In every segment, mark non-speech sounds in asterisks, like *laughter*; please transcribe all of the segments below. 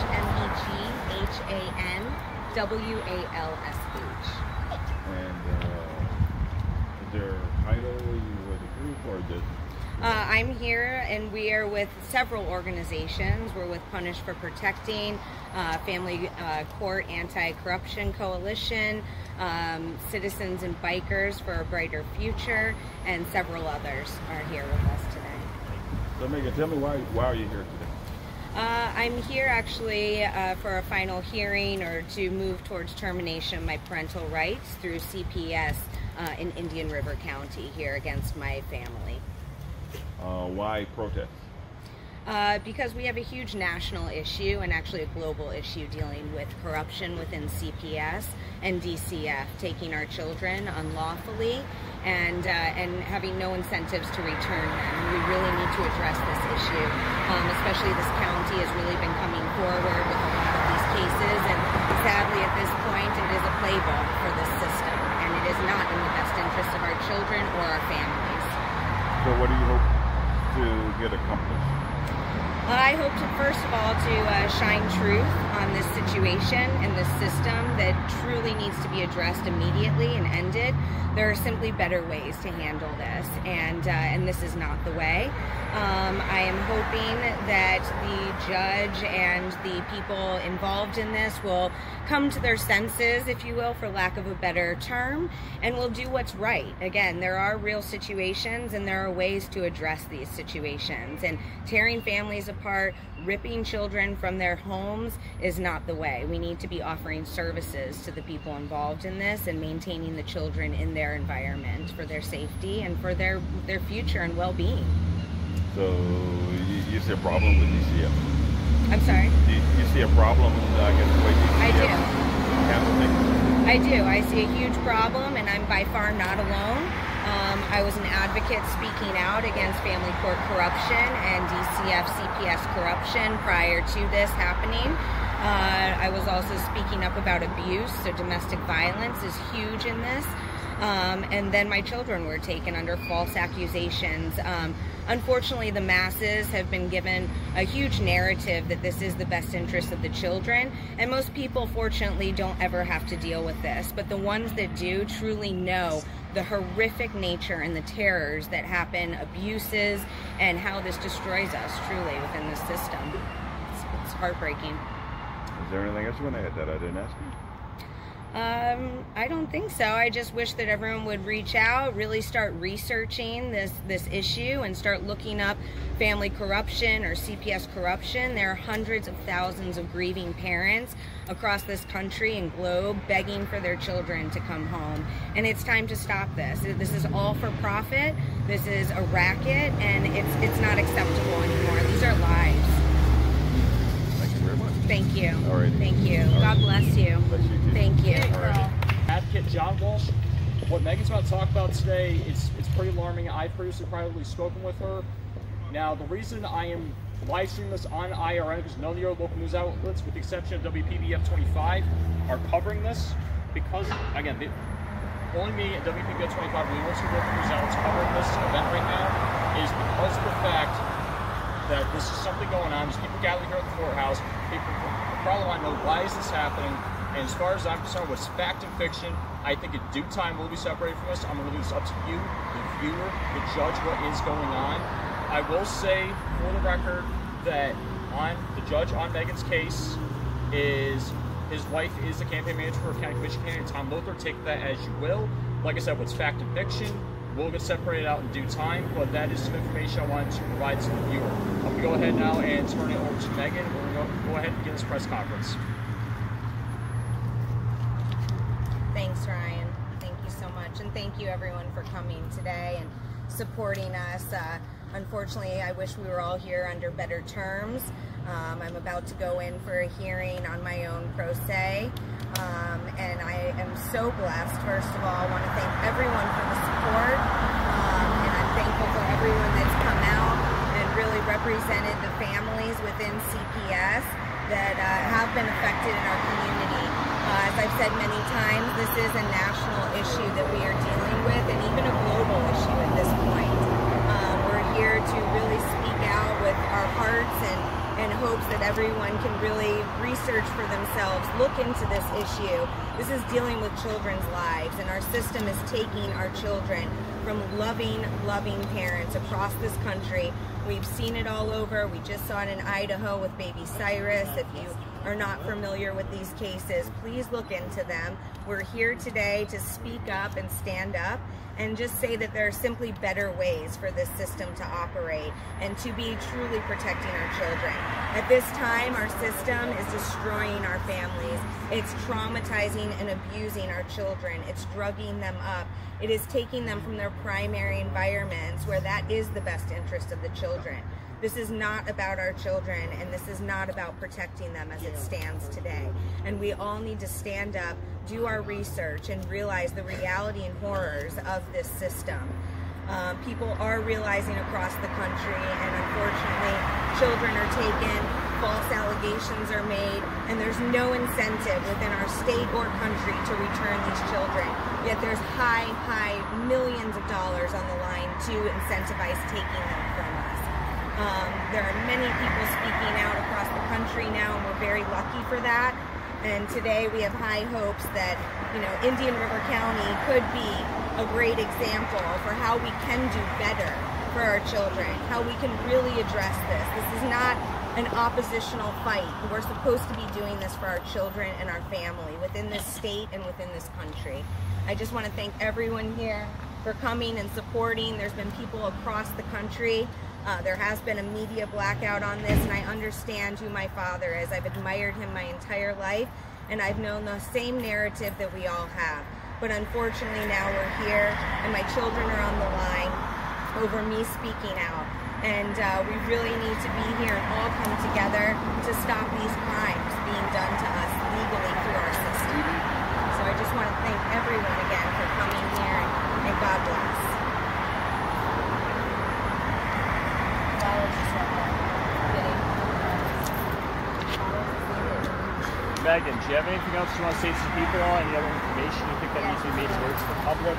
M-E-G-H-A-N-W-A-L-S-H. And uh, is there a title you with the group or just? Uh, I'm here and we are with several organizations. We're with Punished for Protecting, uh, Family uh, Court Anti-Corruption Coalition, um, Citizens and Bikers for a Brighter Future, and several others are here with us today. So Meghan, tell me why, why are you here today? Uh, I'm here actually uh, for a final hearing or to move towards termination of my parental rights through CPS uh, in Indian River County here against my family. Uh, why protest? Uh, because we have a huge national issue and actually a global issue dealing with corruption within CPS and DCF, taking our children unlawfully and uh, and having no incentives to return them. We really need to address this issue, um, especially this county has really been coming forward with a lot of these cases, and sadly at this point it is a playbook for this system, and it is not in the best interest of our children or our families. So what do you hope to get accomplished? I hope to, first of all, to uh, shine truth on this situation and this system that truly needs to be addressed immediately and ended. There are simply better ways to handle this, and uh, and this is not the way. Um, I am hoping that the judge and the people involved in this will come to their senses, if you will, for lack of a better term, and will do what's right. Again, there are real situations and there are ways to address these situations. And tearing families apart, ripping children from their homes is not the way. We need to be offering services to the people involved in this and maintaining the children in their environment for their safety and for their, their future and well being. So you, you see a problem with DCF? I'm sorry? Do you, you see a problem, I guess, the way DCF I do. I do. I see a huge problem, and I'm by far not alone. Um, I was an advocate speaking out against family court corruption and DCF CPS corruption prior to this happening. Uh, I was also speaking up about abuse, so domestic violence is huge in this. Um, and then my children were taken under false accusations. Um, unfortunately, the masses have been given a huge narrative that this is the best interest of the children, and most people, fortunately, don't ever have to deal with this. But the ones that do truly know the horrific nature and the terrors that happen, abuses, and how this destroys us truly within the system. It's, it's heartbreaking. Is there anything else you want to add that I didn't ask you? Um, I don't think so. I just wish that everyone would reach out, really start researching this this issue, and start looking up family corruption or CPS corruption. There are hundreds of thousands of grieving parents across this country and globe begging for their children to come home, and it's time to stop this. This is all for profit. This is a racket, and it's it's not acceptable anymore. These are lives. Thank you very much. Thank you. All right. Thank you. All right. God bless you. Bless you too. Thank you. All right. Uh, Advocate John Walsh. What Meghan's about to talk about today is it's pretty alarming. I've previously privately spoken with her. Now, the reason I am live streaming this on IRN because none of your local news outlets, with the exception of WPBF 25, are covering this because, again, the, only me and WPBF 25, the only two local news outlets covering this event right now, is because of the fact that this is something going on. There's people gathering here at the courthouse. People probably want to know why is this happening. And as far as I'm concerned, what's fact and fiction, I think in due time we'll be separated from this. I'm going to leave this up to you, the viewer, to judge what is going on. I will say, for the record, that on the judge on Meghan's case is his wife is the campaign manager for County Commission candidate Tom Lothar. Take that as you will. Like I said, what's fact and fiction will get separated out in due time, but that is some information I wanted to provide to the viewer. I'm going to go ahead now and turn it over to Meghan. To go ahead and begin this press conference. Thanks, Ryan. Thank you so much. And thank you, everyone, for coming today and supporting us. Uh, unfortunately, I wish we were all here under better terms. Um, I'm about to go in for a hearing on my own pro se. Um, and I am so blessed. First of all, I want to thank everyone for the support. Um, and I'm thankful for everyone that's come out and really represented the families within CPS that uh, have been affected in our community. Uh, as I've said many times, this is a national issue that we are dealing with and even a global issue at this point. Um, we're here to really speak out with our hearts and, and hopes that everyone can really research for themselves, look into this issue. This is dealing with children's lives, and our system is taking our children from loving, loving parents across this country. We've seen it all over. We just saw it in Idaho with baby Cyrus. If you are not familiar with these cases, please look into them. We're here today to speak up and stand up and just say that there are simply better ways for this system to operate and to be truly protecting our children. At this time, our system is destroying our families. It's traumatizing and abusing our children. It's drugging them up. It is taking them from their primary environments where that is the best interest of the children. This is not about our children and this is not about protecting them as it stands today. And we all need to stand up, do our research, and realize the reality and horrors of this system. Um, people are realizing across the country, and unfortunately, children are taken, false allegations are made, and there's no incentive within our state or country to return these children. Yet there's high, high millions of dollars on the line to incentivize taking them. Um, there are many people speaking out across the country now, and we're very lucky for that. And today we have high hopes that, you know, Indian River County could be a great example for how we can do better for our children, how we can really address this. This is not an oppositional fight. We're supposed to be doing this for our children and our family within this state and within this country. I just want to thank everyone here for coming and supporting. There's been people across the country uh, there has been a media blackout on this, and I understand who my father is. I've admired him my entire life, and I've known the same narrative that we all have. But unfortunately, now we're here, and my children are on the line over me speaking out. And uh, we really need to be here and all come together to stop these crimes being done to us legally through our system. So I just want to thank everyone again for coming here, and God bless. Meghan, do you have anything else you want to say to some people? Any other information you think that needs to be made aware to the public?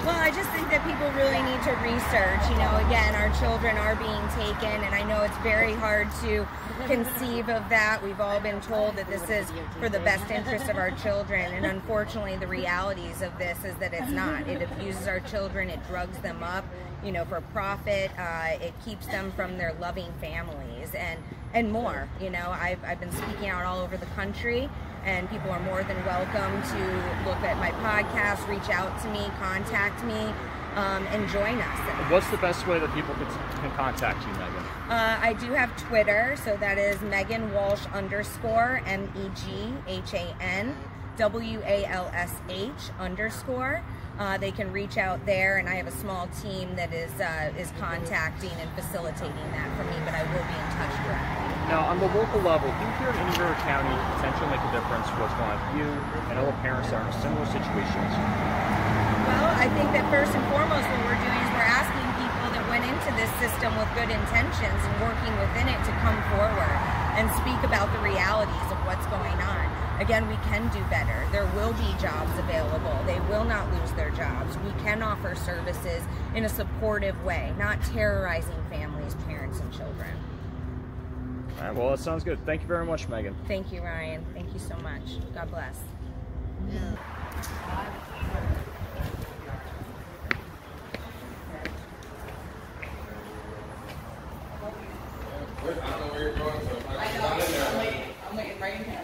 Well, I just think that people really need to research. You know, again, our children are being taken, and I know it's very hard to conceive of that. We've all been told that this is for the best interest of our children, and unfortunately, the realities of this is that it's not. It abuses our children, it drugs them up, you know, for profit. Uh, it keeps them from their loving families, and and more. You know, I've, I've been speaking out all over the country, and people are more than welcome to look at my podcast, reach out to me, contact me, um, and join us. What's the best way that people can, can contact you, Meghan? Uh, I do have Twitter, so that is Meghan Walsh underscore M E G H A N W A L S H underscore. Uh, they can reach out there, and I have a small team that is uh, is contacting and facilitating that for me. But I will be in touch directly. Now, on the local level, do you hear in Indian River County potentially make a difference for what's going on with you and other parents that are in similar situations? Well, I think that first and foremost, what we're doing is we're asking people that went into this system with good intentions and working within it to come forward and speak about the realities of what's going on. Again, we can do better. There will be jobs available. They will not lose their jobs. We can offer services in a supportive way, not terrorizing families. All right, well, that sounds good. Thank you very much, Meghan. Thank you, Ryan. Thank you so much. God bless. Yeah. Good luck today, Meghan. Thank you, Jonathan. God bless you. God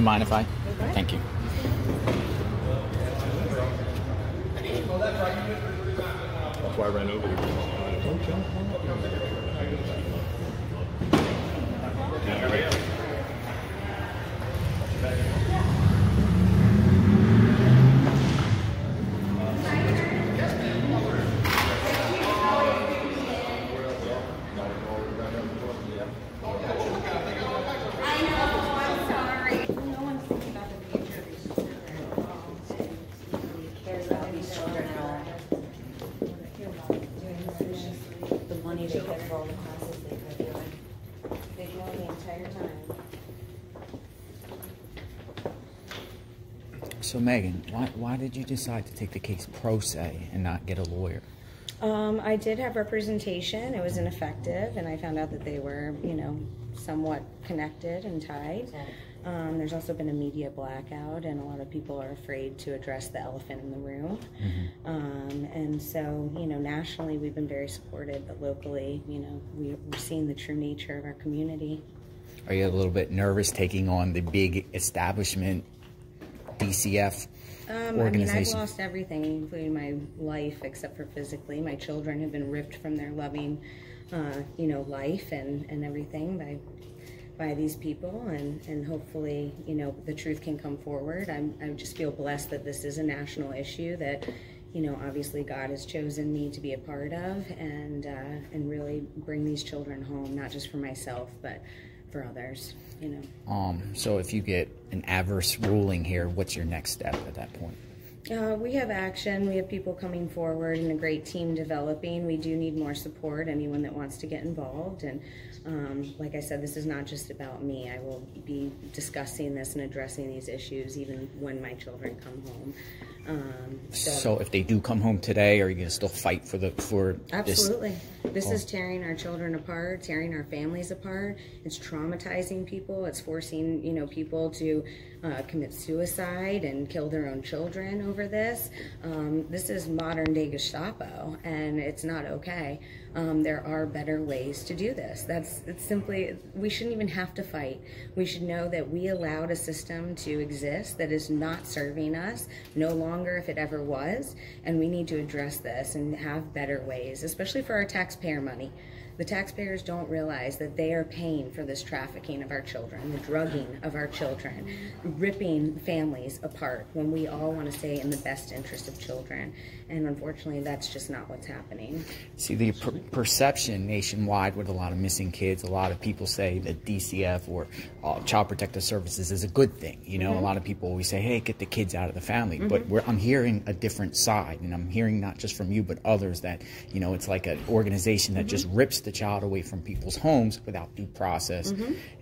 You mind if I? Thank you. ran over here. The money they get for all the classes they've been doing. They've known the entire time. So Meghan, why why did you decide to take the case pro se and not get a lawyer? Um, I did have representation. It was ineffective, and I found out that they were, you know, somewhat connected and tied. Um, there's also been a media blackout, and a lot of people are afraid to address the elephant in the room. Um, and so, you know, nationally we've been very supported, but locally, you know, we, we're seeing the true nature of our community. Are you a little bit nervous taking on the big establishment DCF Um, I mean, I've lost everything, including my life, except for physically. My children have been ripped from their loving, uh, you know, life and, and everything by by these people, and, and hopefully, you know, the truth can come forward. I'm, I just feel blessed that this is a national issue that, you know, obviously God has chosen me to be a part of, and uh, and really bring these children home, not just for myself, but for others. You know. Um, so if you get an adverse ruling here, what's your next step at that point? Uh, we have action. We have people coming forward and a great team developing. We do need more support. Anyone that wants to get involved, and um, like I said, this is not just about me. I will be discussing this and addressing these issues even when my children come home. Um, So if they do come home today, are you gonna still fight for the for this? Absolutely. This is tearing our children apart, tearing our families apart. It's traumatizing people. It's forcing, you know, people to uh, commit suicide and kill their own children over this. Um, this is modern day Gestapo, and it's not okay. Um, there are better ways to do this. That's it's simply we shouldn't even have to fight. We should know that we allowed a system to exist that is not serving us, no longer if it ever was, and we need to address this and have better ways, especially for our taxpayer money. The taxpayers don't realize that they are paying for this trafficking of our children, the drugging of our children, ripping families apart when we all want to stay in the best interest of children. And unfortunately, that's just not what's happening. See, the per- perception nationwide with a lot of missing kids, a lot of people say that DCF or uh, Child Protective Services is a good thing. You know, mm-hmm. a lot of people always say, hey, get the kids out of the family. Mm-hmm. But we're, I'm hearing a different side, and I'm hearing not just from you, but others that, you know, it's like an organization that mm-hmm. just rips the child away from people's homes without due process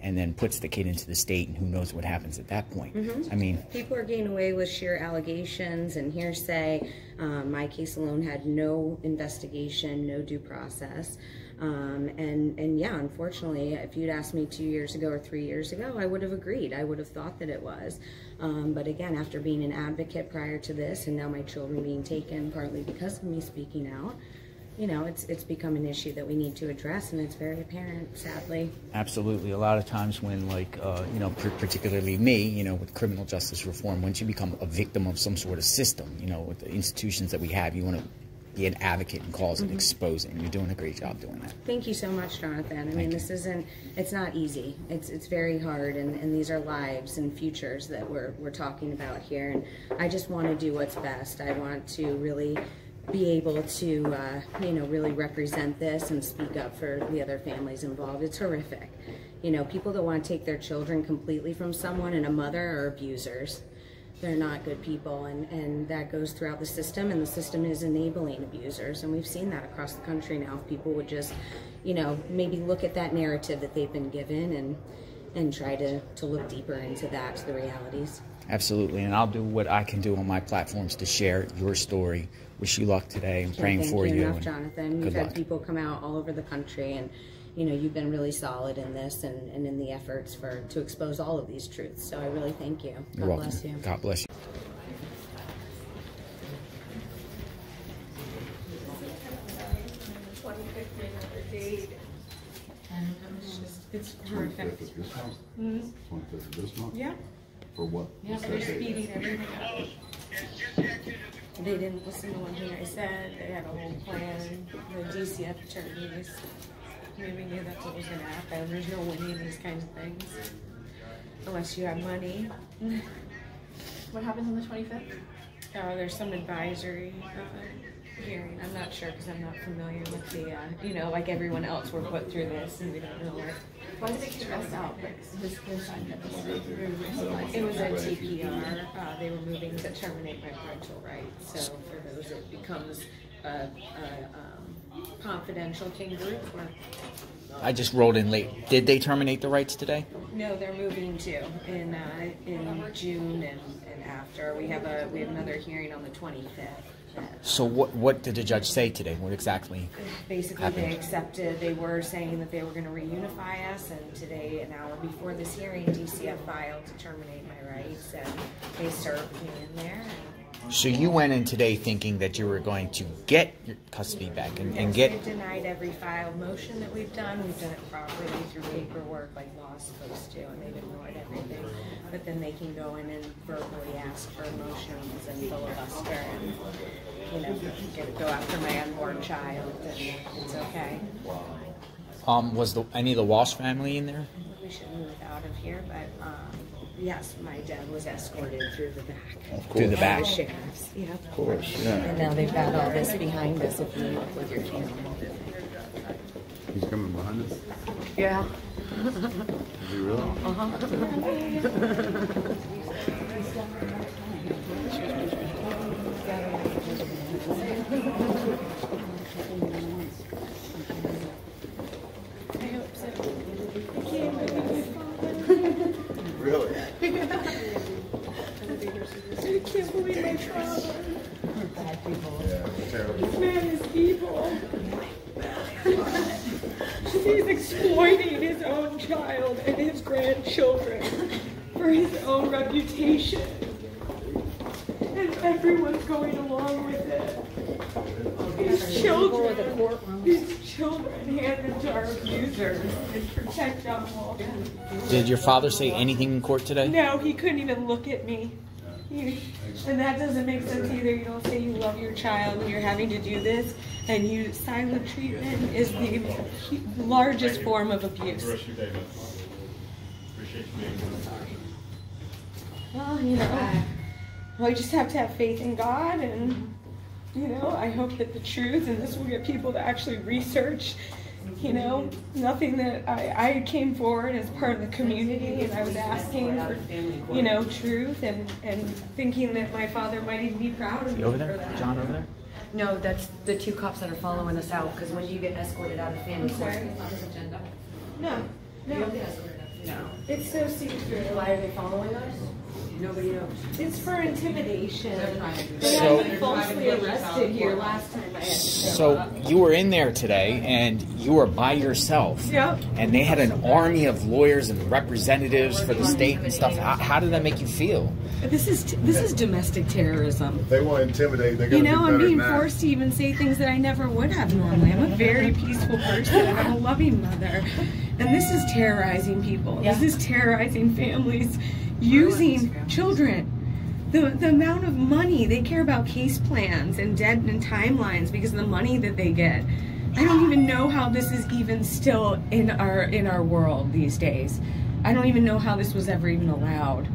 and then puts the kid into the state, and who knows what happens at that point. I mean, People are getting away with sheer allegations and hearsay. Um, my case alone had no investigation, no due process. Um, and, and yeah, unfortunately, if you'd asked me two years ago or three years ago, I would have agreed. I would have thought that it was. Um, but again, after being an advocate prior to this and now my children being taken partly because of me speaking out, you know, it's, it's become an issue that we need to address and it's very apparent, sadly. Absolutely. A lot of times when, like, uh, you know, par- particularly me, you know, with criminal justice reform, once you become a victim of some sort of system, you know, with the institutions that we have, you want to be an advocate and cause and expose it. And you're doing a great job doing that. Thank you so much, Jonathan. I mean, this isn't, it's not easy. It's, it's very hard, and, and these are lives and futures that we're, we're talking about here. And I just want to do what's best. I want to really be able to, uh, you know, really represent this and speak up for the other families involved. It's horrific. You know, people that want to take their children completely from someone and a mother are abusers they're not good people and, and that goes throughout the system and the system is enabling abusers and we've seen that across the country now if people would just you know maybe look at that narrative that they've been given and and try to, to look deeper into that the realities Absolutely. And I'll do what I can do on my platforms to share your story. Wish you luck today. I'm praying Thank for you you. enough jonathan Good you've had luck. people come out all over the country and you know you've been really solid in this and, and in the efforts for to expose all of these truths so i really thank you god You're welcome. bless you God bless you. It's horrific. Twenty-fifth of this month? Mm-hmm. Twenty-fifth of this month? Yeah. For what? Yeah, they're speeding everything up. They didn't listen to one thing I said. They had a whole plan. The DCF attorneys. We knew that's what was going to happen. There's no winning these kinds of things unless you have money. *laughs* What happens on the 25th? Uh, there's some advisory uh, hearing. I'm not sure because I'm not familiar with the, uh, you know, like everyone else, we're put through this and we don't know what. Why did it get stressed out? Like, this this time that this It was a TPR. Uh, they were moving to terminate my parental rights. So for those, it becomes a, a um, confidential king group. Where, I just rolled in late. Did they terminate the rights today? no, they're moving to in uh, in June and, and after. We have a we have another hearing on the 25th. So what what did the judge say today? What exactly? Basically, they accepted, they were saying that they were gonna reunify us, and today, an hour before this hearing, DCF filed to terminate my rights, and they served me in there. So you went in today thinking that you were going to get your custody back and, and get They've denied every filed motion that we've done, we've done it properly through paperwork like law's supposed to, and they've ignored everything. But then they can go in and verbally ask for motions and filibuster and, you know, get, go after my unborn child, and it's okay. um was the any of the Walsh family in there? We should move out of here, but, um, yes, my dad was escorted through the back. Of course. Through the By back. the sheriffs, yeah. Of course, yeah. And now they've got all this behind us if you look with your camera. He's coming behind us. Yeah. Is he really? Really? Uh-huh. *laughs* I can't believe my trauma. Yeah, terrible. This man is evil. He's exploiting his own child and his grandchildren for his own reputation. And everyone's going along with it. These children, these children handed to our abusers and protect us all. Did your father say anything in court today? No, he couldn't even look at me. He, and that doesn't make sense either. You don't say you love your child and you're having to do this, and you silent treatment is the largest form of abuse. Well, you know, well, you just have to have faith in God, and you know, I hope that the truth and this will get people to actually research. You know, nothing that I, I came forward as part of the community, and I was asking for, you know, truth, and and thinking that my father might even be proud of me You over for there? that. John over there? No, that's the two cops that are following us out, because when you get escorted out of family court, sorry? it's not his agenda. No, You no, don't get escorted out. No. it's so secret. Why are they following us? Nobody knows. It's for intimidation. They So- had me falsely arrested here last time I had to show So up. you were in there today and you were by yourself. Yep. And they had an army of lawyers and representatives for the state and stuff. How, how did that make you feel? This is this is domestic terrorism. If they want to intimidate, they're You going to know, do I'm better being than that. forced to even say things that I never would have normally. I'm a very peaceful person. I'm a loving mother. And this is terrorizing people. This is terrorizing families using children. The, the amount of money they care about case plans and dead and timelines because of the money that they get. I don't even know how this is even still in our in our world these days. I don't even know how this was ever even allowed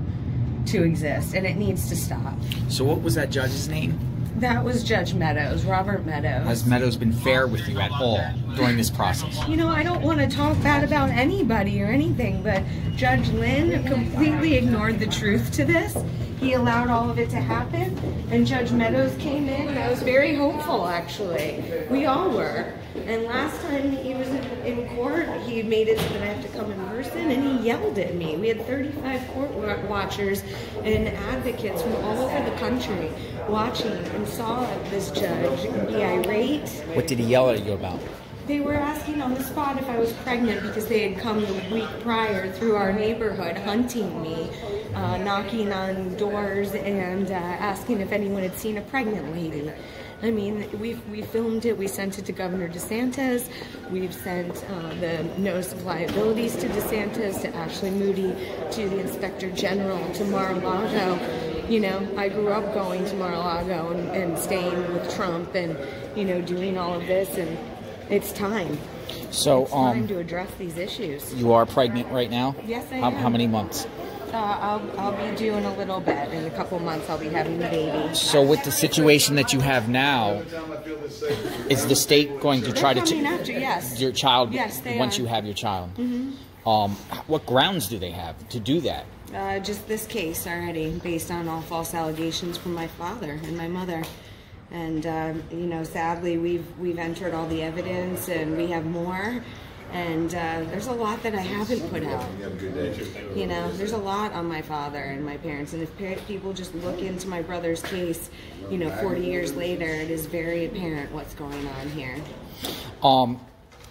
to exist and it needs to stop. So what was that judge's name? That was Judge Meadows, Robert Meadows. Has Meadows been fair with you at all during this process? You know, I don't want to talk bad about anybody or anything, but Judge Lynn completely ignored the truth to this. He allowed all of it to happen, and Judge Meadows came in, and I was very hopeful, actually. We all were. And last time he was in, in court, he made it so that I have to come in person, and he yelled at me. We had 35 court watchers and advocates from all over the country watching and saw this judge be irate What did he yell at you about? they were asking on the spot if I was pregnant because they had come the week prior through our neighborhood hunting me, uh, knocking on doors and uh, asking if anyone had seen a pregnant lady. I mean, we we filmed it. We sent it to Governor DeSantis. We've sent uh, the notice of liabilities to DeSantis, to Ashley Moody, to the Inspector General, to Mar-a-Lago. You know, I grew up going to Mar-a-Lago and, and staying with Trump and, you know, doing all of this, and it's time. So, It's time um, to address these issues. you are pregnant right now? Yes, I how, am. How many months? Uh, I'll, I'll be due in a little bit. In a couple months, I'll be having the baby. So, with the situation that you have now, is the state going to They're try to coming after, yes. your child Yes, they once are. you have your child? Mhm. Um, what grounds do they have to do that? Uh, just this case already, based on all false allegations from my father and my mother. And um, you know, sadly, we've we've entered all the evidence, and we have more. And uh, there's a lot that I haven't put out. You know, there's a lot on my father and my parents. And if people just look into my brother's case, you know, 40 years later, it is very apparent what's going on here. Um,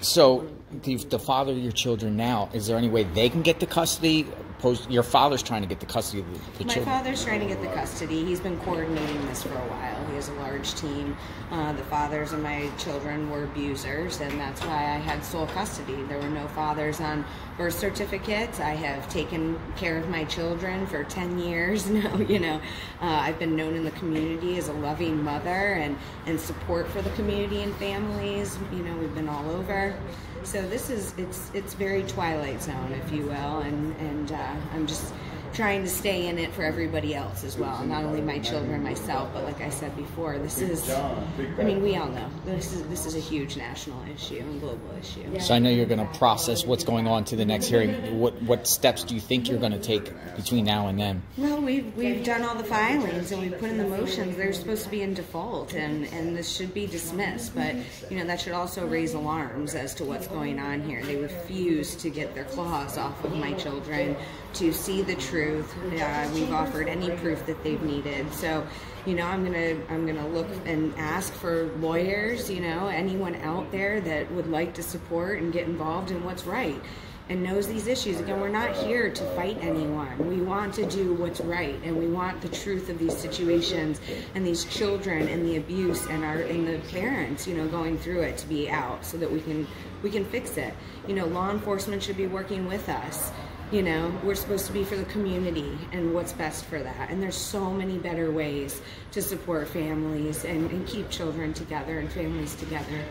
so the, the father of your children now, is there any way they can get the custody? Post, your father's trying to get the custody of the, the My children. father's trying to get the custody. He's been coordinating this for a while. He has a large team. Uh, the fathers of my children were abusers, and that's why I had sole custody. There were no fathers on birth certificates. I have taken care of my children for 10 years *laughs* now. You know, uh, I've been known in the community as a loving mother and, and support for the community and families. You know, we've been all over. So this is it's it's very twilight zone, if you will, and and uh, I'm just trying to stay in it for everybody else as well. Not only my children, myself, but like I said before, this is. I mean, we all know this is this is a huge national issue and global issue. So I know you're going to process what's going on to the next hearing. What what steps do you think you're going to take between now and then? Well, we've we've done all the filings and we've put in the motions. They're supposed to be in default, and and this should be dismissed. But you know that should also raise alarms as to what's going on here. They refuse to get their claws off of my children to see the truth. Uh, we've offered any proof that they've needed. So, you know, I'm gonna I'm gonna look and ask for lawyers. You know, anyone out there that would like to support and get involved in what's right and knows these issues. Again, we're not here to fight anyone. We want to do what's right, and we want the truth of these situations and these children and the abuse and our and the parents, you know, going through it to be out so that we can we can fix it. You know, law enforcement should be working with us. You know, we're supposed to be for the community and what's best for that. And there's so many better ways to support families and, and keep children together and families together.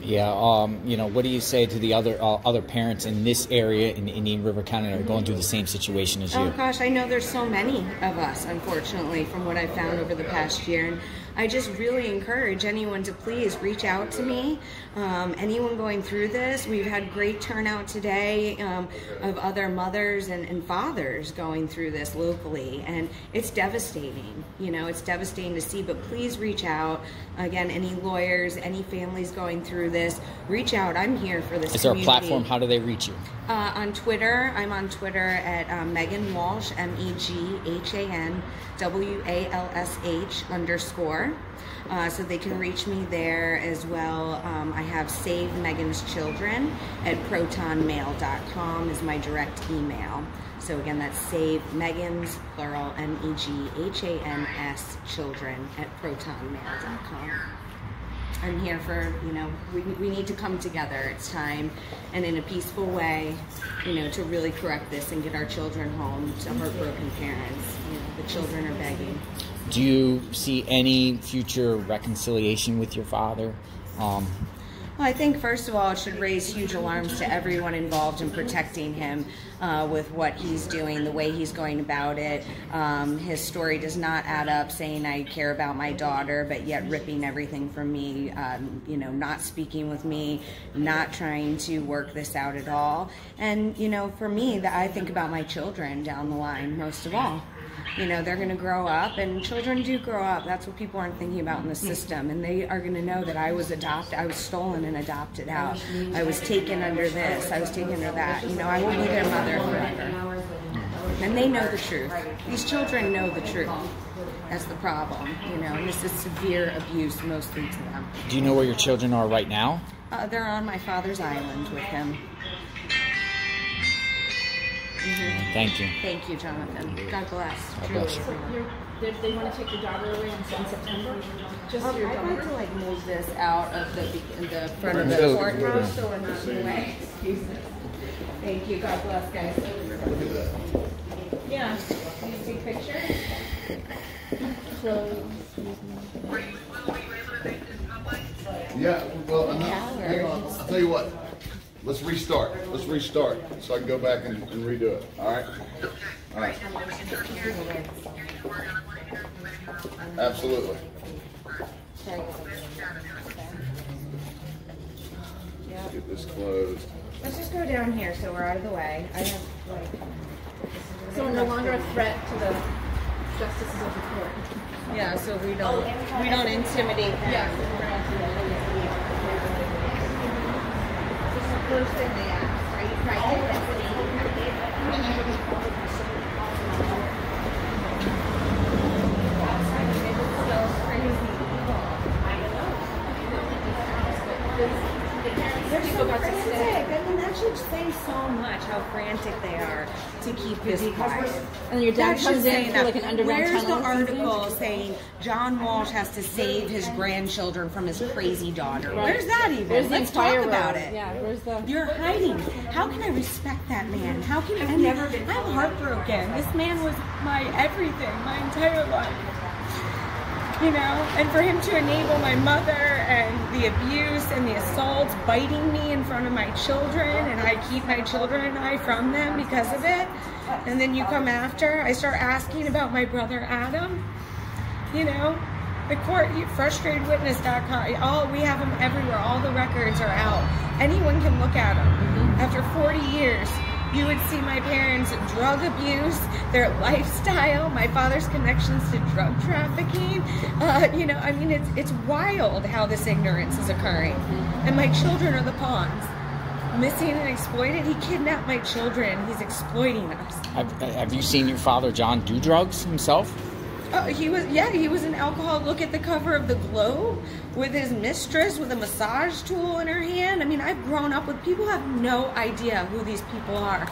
Yeah, um, you know, what do you say to the other uh, other parents in this area in Indian River County that are going through the same situation as you? Oh gosh, I know there's so many of us, unfortunately, from what I've found over the past year. And I just really encourage anyone to please reach out to me. Um, anyone going through this, we've had great turnout today um, of other mothers and, and fathers going through this locally, and it's devastating. You know, it's devastating to see. But please reach out. Again, any lawyers, any families going through this, reach out. I'm here for this. Is there a platform? How do they reach you? Uh, on Twitter, I'm on Twitter at um, Meghan Walsh, M E G H A N W A L S H underscore. Uh, so they can reach me there as well. Um, I have Save Meghan's Children at protonmail.com is my direct email. So again, that's Save Meghan's, plural, M E G H A N S children at protonmail.com. I'm here for, you know, we, we need to come together. It's time and in a peaceful way, you know, to really correct this and get our children home to heartbroken parents. You know, the children are begging. Do you see any future reconciliation with your father? Um, Well, I think first of all, it should raise huge alarms to everyone involved in protecting him uh, with what he's doing, the way he's going about it. Um, his story does not add up, saying I care about my daughter, but yet ripping everything from me. Um, you know, not speaking with me, not trying to work this out at all. And you know, for me, that I think about my children down the line most of all you know they're going to grow up and children do grow up. That's what people aren't thinking about in the system and they are going to know that i was adopted i was stolen and adopted out. I was taken under this i was taken under that. You know i will be their mother forever. And they know the truth. These children know the truth that's the problem you know and this is severe abuse mostly to them. Do you know where your children are right now? uh, they're on my father's island with him Mhm. Thank you. thank you jonathan god bless God bless you. Truly. They, they want to take your daughter away in, in September? Just Um, your I'd like to like move this out of the be- the front of the Go- courthouse so we're not in the way. Excuse me. Thank you. God bless, guys. Yeah. Can you take pictures? Yeah, well, I'm not. I'll tell you what. Let's restart. Let's restart so I can go back and, and redo it. All right? All right. Absolutely. Let's get this closed. Let's just go down here so we're out of the way. I have like. So we're no longer a threat to the justices of the court. Yeah, so we don't oh, we don't intimidate them. Yes. Thing they ask, are you pregnant? That's an age packet. It's so crazy. They're so frantic. I mean, that should say so much how frantic they are to keep this quiet. And your dad That comes in through like an underground Where's tunnel or something? article saying John Walsh has to save his grandchildren from his crazy daughter? Where's that even? Where's Let's Empire talk about it. Yeah, where's the? You're hiding. How can I respect that man? How can I? I've never been. I'm heartbroken. This man was my everything, my entire life. You know, and for him to enable my mother and the abuse and the assaults, biting me in front of my children, and I keep my children and I from them because of it. And then you come after, I start asking about my brother Adam. You know, the court, frustratedwitness.com, all we have them everywhere. All the records are out. Anyone can look at them. Mm-hmm. After 40 years, you would see my parents' drug abuse, their lifestyle, my father's connections to drug trafficking. Uh, you know, I mean, it's it's wild how this ignorance is occurring, and my children are the pawns. Missing and exploited. He kidnapped my children. He's exploiting us. Have, have you seen your father, John, do drugs himself? Oh, he was yeah, he was an alcoholic. Look at the cover of the Globe with his mistress with a massage tool in her hand. I mean, I've grown up with people have no idea who these people are,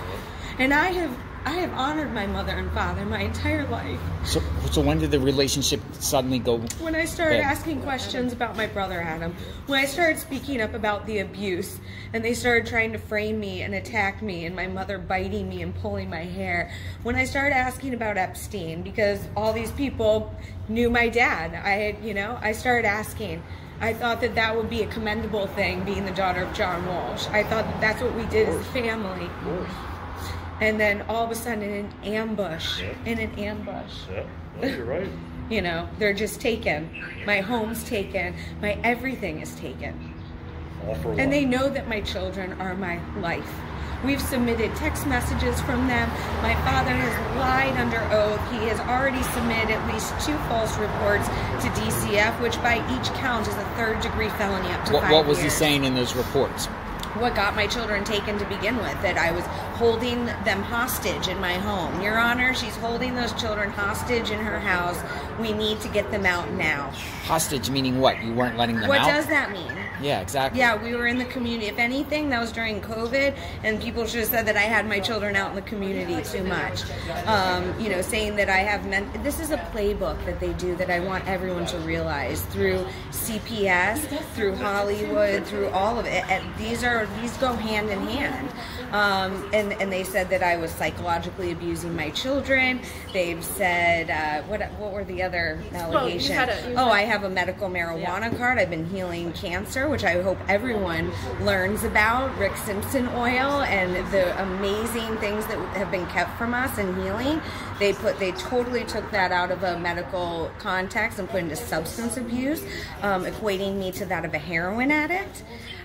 and I have I have honored my mother and father my entire life. So, so when did the relationship suddenly go? When I started Yeah. asking questions about my brother Adam, when I started speaking up about the abuse, and they started trying to frame me and attack me, and my mother biting me and pulling my hair, when I started asking about Epstein, because all these people knew my dad, I had, you know, I started asking. I thought that that would be a commendable thing, being the daughter of John Walsh. I thought that that's what we did as a family. And then all of a sudden, in an ambush, in an ambush. Yeah, no, you're right. *laughs* you know they're just taken. My home's taken. My everything is taken. All for and one. they know that my children are my life. We've submitted text messages from them. My father has lied under oath. He has already submitted at least two false reports to dcf which by each count is a third degree felony up to What, five what was he saying in those reports? What got my children taken to begin with that i was holding them hostage in my home your honor she's holding those children hostage in her house we need to get them out now Hostage meaning what? You weren't letting them what out? What does that mean yeah, exactly. yeah we were in the community. If anything that was during covid and people should have said that i had my children out in the community too much. Um, you know saying that i have meant this is a playbook that they do that i want everyone to realize through cps through hollywood through all of it these are these go hand in hand um, and and they said that i was psychologically abusing my children. They've said uh, what what were the other allegations had a- you oh i have a medical marijuana card. I've been healing cancer which i hope everyone learns about rick simpson oil and the amazing things that have been kept from us in healing. They put they totally took that out of a medical context and put into substance abuse um, equating me to that of a heroin addict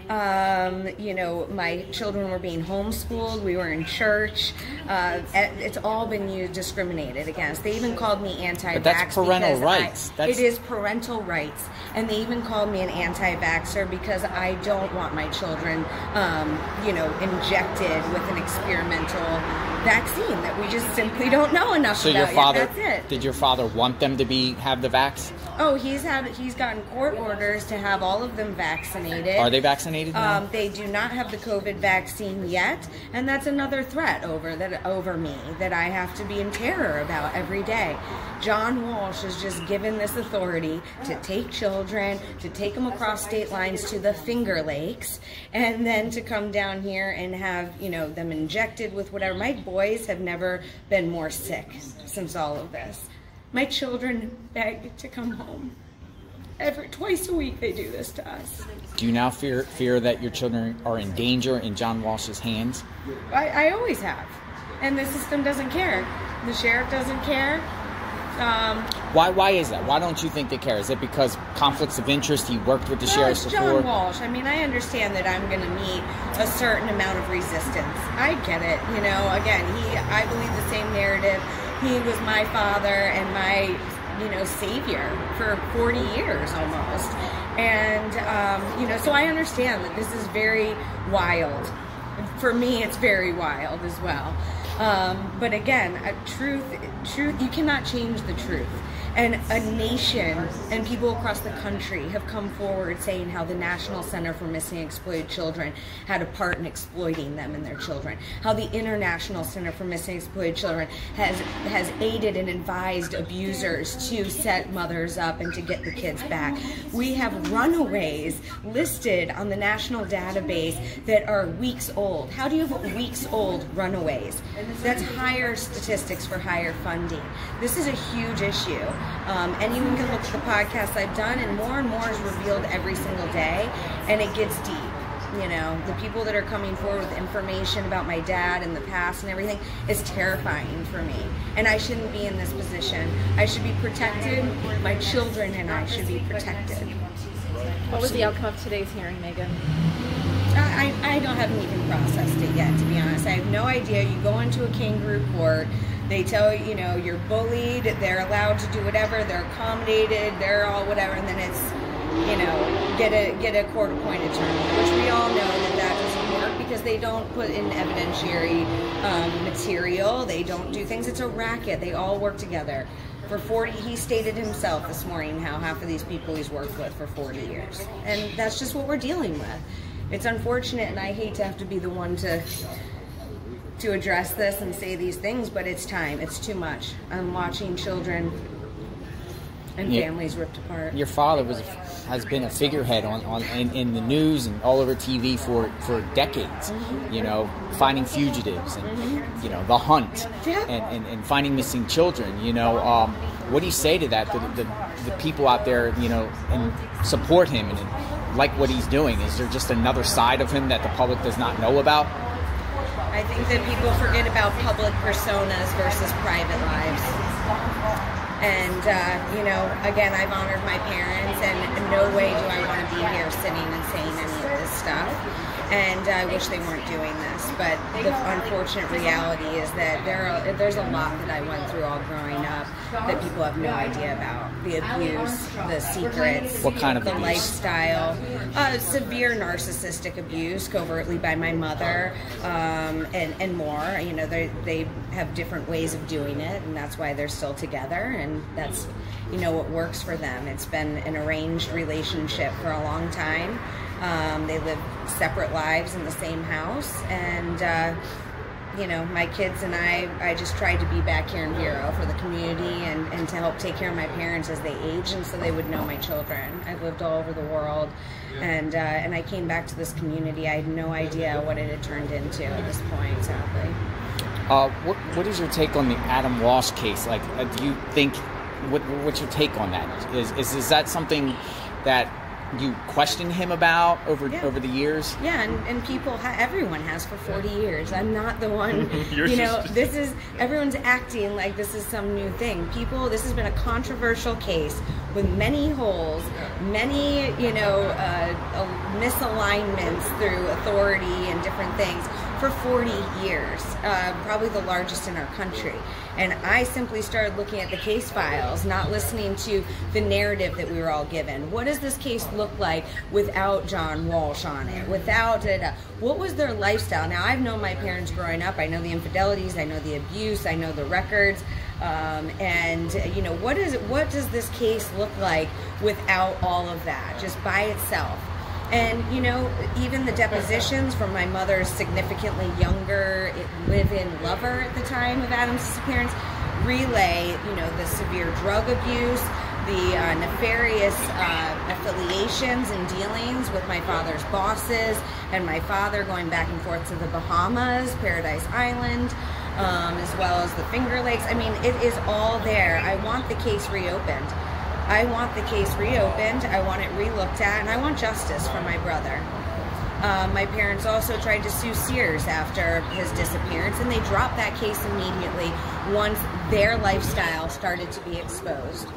um, you know, my children were being homeschooled. We were in church. Uh, it's all been used, discriminated against. They even called me anti-vax. But that's parental because I- rights. That's- it is parental rights, and they even called me an anti-vaxxer because I don't want my children, um, you know, injected with an experimental vaccine that we just simply don't know enough So about your yet. father That's it. did your father want them to be have the vax? Oh, he's had he's gotten court orders to have all of them vaccinated. Are they vaccinated now? Um, they do not have the COVID vaccine yet, and that's another threat over that over me that I have to be in terror about every day. John Walsh is just given this authority to take children, to take them across state lines to the Finger Lakes, and then to come down here and have you know them injected with whatever. My boys have never been more sick since all of this. My children beg to come home. Every twice a week they do this to us. Do you now fear fear that your children are in danger in John Walsh's hands? I, I always have, and the system doesn't care. The sheriff doesn't care. Um, Why why is that? Why don't you think they care? Is it because conflicts of interest? He worked with the Well, sheriffs it's before. John Walsh. I mean, I understand that I'm going to meet a certain amount of resistance. I get it. You know, again, he, I believe the same narrative. He was my father and my, you know, savior for 40 years almost. And, um, you know, so I understand that this is very wild. For me, it's very wild as well. Um, but again, truth, truth, you cannot change the truth. And a nation and people across the country have come forward saying how the National Center for Missing and Exploited Children had a part in exploiting them and their children. How the International Center for Missing and Exploited Children has has aided and advised abusers to set mothers up and to get the kids back. We have runaways listed on the national database that are weeks old. How do you have weeks old runaways? That's higher statistics for higher funding. This is a huge issue. Um, anyone can look at the podcasts I've done, and more and more is revealed every single day, and it gets deep. You know, the people that are coming forward with information about my dad and the past and everything is terrifying for me. And I shouldn't be in this position. I should be protected. My children and I should be protected. What was the outcome of today's hearing, Meghan? I, I don't haven't even processed it yet, to be honest. I have no idea. You go into a kangaroo court, they tell you, you know, you're bullied, they're allowed to do whatever, they're accommodated, they're all whatever, and then it's, you know, get a get a court appointed attorney, which we all know that that doesn't work because they don't put in evidentiary um, material, they don't do things. It's a racket. They all work together. For 40, he stated himself this morning how half of these people he's worked with for 40 years. And that's just what we're dealing with. It's unfortunate, and I hate to have to be the one to to address this and say these things, but it's time. It's too much. I'm watching children and families ripped apart. Your father was has been a figurehead on, on in, in the news and all over TV for, for decades. Mm-hmm. You know, finding fugitives and you know the hunt Yeah. and, and, and finding missing children. You know, um, what do you say to that? The, the, the people out there, you know, and support him and like what he's doing. Is there just another side of him that the public does not know about? I think that people forget about public personas versus private lives. And, uh, you know, again, I've honored my parents, and no way do I want to be here sitting and saying any of this stuff. And I wish they weren't doing this. But the unfortunate reality is that there are, there's a lot that I went through all growing up that people have no idea about. The abuse, the secrets, What kind of the abuse? lifestyle, uh, severe narcissistic abuse covertly by my mother, um, and and more. You know, they they have different ways of doing it, and that's why they're still together, and that's you know what works for them. It's been an arranged relationship for a long time. Um, they live separate lives in the same house, and. Uh, you know, my kids and I, I just tried to be back here in Vero for the community and, and to help take care of my parents as they age and so they would know my children. I've lived all over the world and uh, and I came back to this community. I had no idea what it had turned into at this point, sadly. Uh, what, what is your take on the Adam Walsh case? Like, uh, do you think what, what's your take on that? Is, is is that something that you question him about over Yeah. over the years? Yeah, and, and people, ha- everyone has for 40 years. I'm not the one, *laughs* You're know, just- this is, everyone's acting like this is some new thing. People, this has been a controversial case with many holes, many, you know, uh, uh, misalignments through authority and different things for 40 years, uh, probably the largest in our country. And I simply started looking at the case files, not listening to the narrative that we were all given. What does this case look like without John Walsh on it? Without it, uh, what was their lifestyle? Now, I've known my parents growing up. I know the infidelities. I know the abuse. I know the records. Um, and you know what is what does this case look like without all of that, just by itself? And you know, even the depositions from my mother's significantly younger live-in lover at the time of Adam's disappearance relay, you know, the severe drug abuse, the uh, nefarious uh, affiliations and dealings with my father's bosses, and my father going back and forth to the Bahamas, Paradise Island. um, as well as the Finger Lakes. I mean, it is all there. I want the case reopened. I want the case reopened. I want it relooked at, and I want justice for my brother. Um, my parents also tried to sue Sears after his disappearance, and they dropped that case immediately once their lifestyle started to be exposed.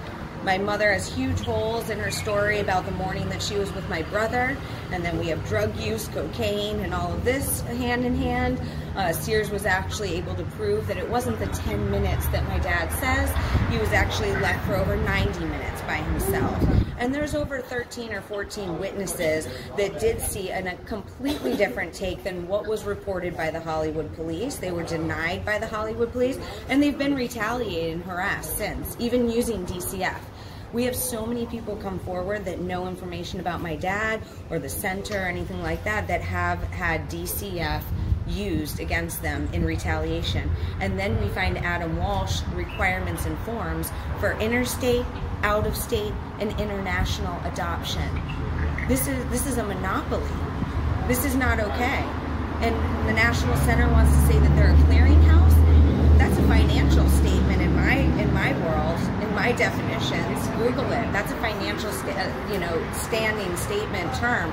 My mother has huge holes in her story about the morning that she was with my brother, and then we have drug use, cocaine, and all of this hand in hand. Uh, Sears was actually able to prove that it wasn't the 10 minutes that my dad says. He was actually left for over 90 minutes by himself. And there's over 13 or 14 witnesses that did see an, a completely different take than what was reported by the Hollywood police. They were denied by the Hollywood police, and they've been retaliated and harassed since, even using DCF. We have so many people come forward that know information about my dad or the center or anything like that that have had DCF used against them in retaliation. And then we find Adam Walsh requirements and forms for interstate, out of state, and international adoption. This is this is a monopoly. This is not okay. And the National Center wants to say that they're a clearinghouse. That's a financial statement in my in my world, my definitions. Google it. That's a financial, uh, you know, standing statement term.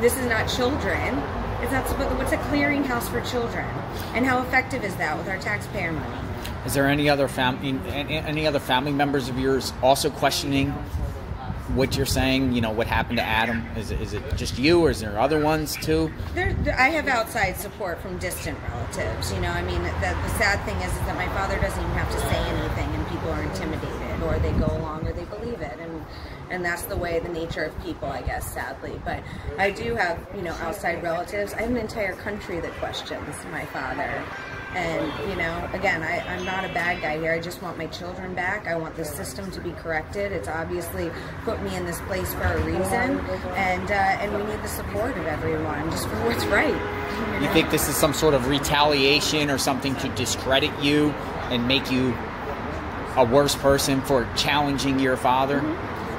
This is not children. Not. But what's a clearinghouse for children? And how effective is that with our taxpayer money? Is there any other family, any, any other family members of yours also questioning what you're saying? You know, what happened to Adam? Is it, is it just you, or is there other ones too? There, there- I have outside support from distant relatives. You know, I mean, the, the sad thing is, is that my father doesn't even have to say anything, and people are intimidated, or they go along, or they believe it, and and that's the way, the nature of people, I guess, sadly. But I do have, you know, outside relatives. I have an entire country that questions my father. And, you know, again, I, I'm not a bad guy here. I just want my children back. I want the system to be corrected. It's obviously put me in this place for a reason. And, uh, and we need the support of everyone just for what's right. You think this is some sort of retaliation or something to discredit you and make you a worse person for challenging your father?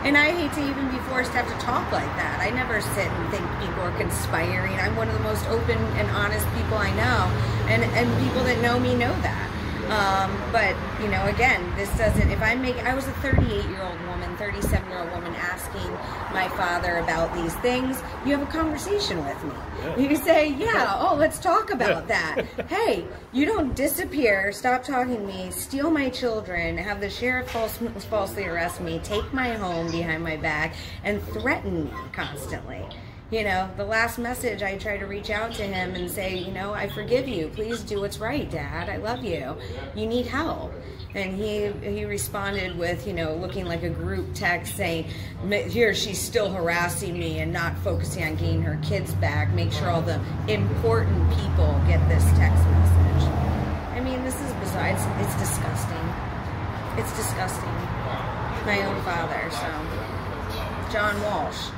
And I hate to even be forced to have to talk like that. I never sit and think people are conspiring. I'm one of the most open and honest people I know, and and people that know me know that. Um, but you know, again, this doesn't. If I make, I was a 38 year old woman, 37 year old woman asking my father about these things. You have a conversation with me. You say, yeah, oh, let's talk about that. *laughs* hey, you don't disappear, stop talking to me, steal my children, have the sheriff false, falsely arrest me, take my home behind my back, and threaten me constantly. You know, the last message I try to reach out to him and say, you know, I forgive you. Please do what's right, Dad. I love you. You need help. And he he responded with, you know, looking like a group text saying, here she's still harassing me and not focusing on getting her kids back. Make sure all the important people get this text message. I mean, this is besides, it's disgusting. It's disgusting. My own father, so. John Walsh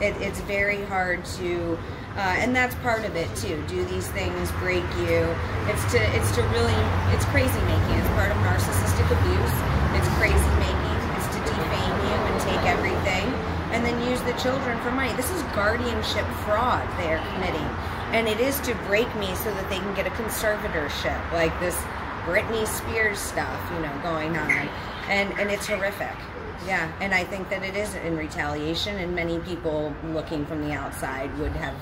it, it's very hard to uh, and that's part of it too. Do these things break you? It's to it's to really it's crazy making. It's part of narcissistic abuse. It's crazy making. It's to defame you and take everything. And then use the children for money. This is guardianship fraud they are committing. And it is to break me so that they can get a conservatorship like this Britney Spears stuff you know going on. And and it's horrific yeah, and I think that it is in retaliation, and many people looking from the outside would have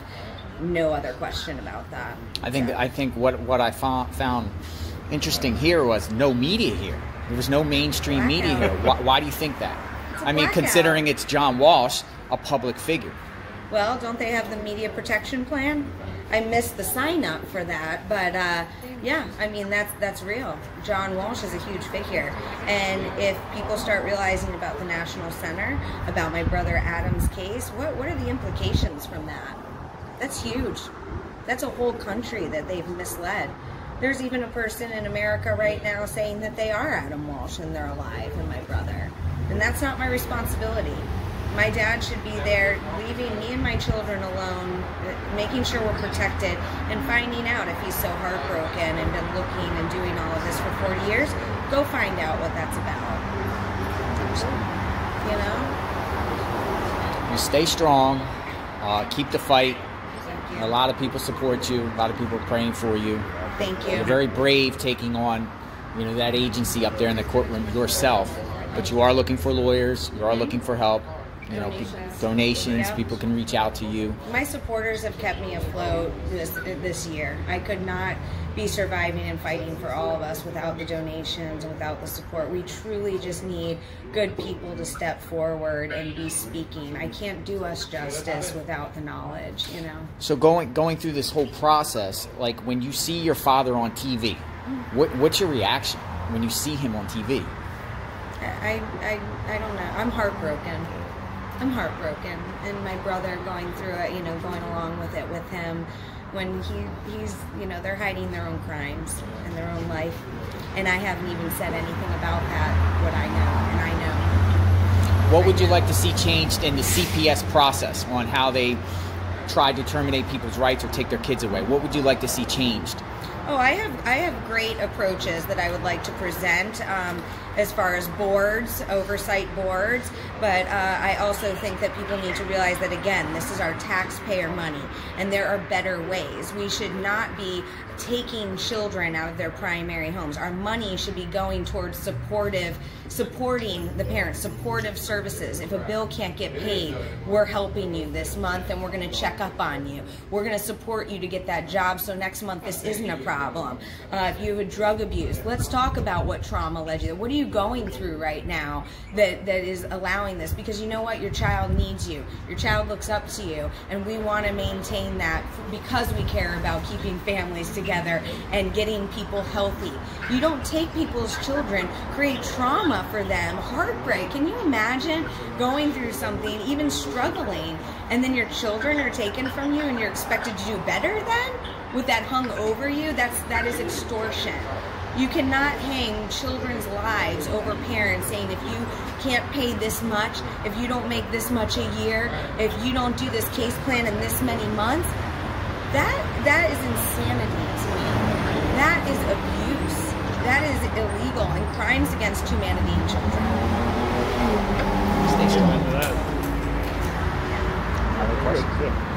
no other question about that. I think I think what what I found found interesting here was no media here. There was no mainstream media here. Why, why do you think that? I mean, blackout. considering it's John Walsh, a public figure. Well, don't they have the media protection plan? I missed the sign up for that, but uh, yeah, I mean that's that's real. John Walsh is a huge figure, and if people start realizing about the National Center, about my brother Adam's case, what what are the implications from that? That's huge. That's a whole country that they've misled. There's even a person in America right now saying that they are Adam Walsh and they're alive and my brother. And that's not my responsibility. My dad should be there leaving me and my children alone, making sure we're protected, and finding out if he's so heartbroken and been looking and doing all of this for 40 years. Go find out what that's about. You know? You stay strong, uh, keep the fight. A lot of people support you. A lot of people are praying for you. Thank you. You're very brave taking on, you know, that agency up there in the courtroom yourself. But you are looking for lawyers. You are looking for help. You know, Donations. donations. Yeah. People can reach out to you. My supporters have kept me afloat this this year. I could not be surviving and fighting for all of us without the donations without the support. We truly just need good people to step forward and be speaking. I can't do us justice without the knowledge, you know. So going going through this whole process, like when you see your father on TV, mm. what what's your reaction when you see him on TV? I, I, I don't know. I'm heartbroken. I'm heartbroken, and my brother going through it, you know, going along with it with him, when he he's, you know, they're hiding their own crimes and their own life, and I haven't even said anything about that. What I know, and I know. What would you like to see changed in the CPS process on how they try to terminate people's rights or take their kids away? What would you like to see changed? Oh, I have I have great approaches that I would like to present um, as far as boards, oversight boards. But uh, I also think that people need to realize that again, this is our taxpayer money, and there are better ways. We should not be taking children out of their primary homes. Our money should be going towards supportive, supporting the parents, supportive services. If a bill can't get paid, we're helping you this month, and we're going to check up on you. We're going to support you to get that job, so next month this isn't a problem. Uh, if you have a drug abuse, let's talk about what trauma led you. What are you going through right now that that is allowing this? Because you know what, your child needs you. Your child looks up to you, and we want to maintain that because we care about keeping families together and getting people healthy. You don't take people's children, create trauma for them, heartbreak. Can you imagine going through something, even struggling, and then your children are taken from you, and you're expected to do better then? With that hung over you, that's that is extortion. You cannot hang children's lives over parents saying if you can't pay this much, if you don't make this much a year, if you don't do this case plan in this many months, that that is insanity to me. That is abuse. That is illegal and crimes against humanity and children. Stay strong with that. Other questions?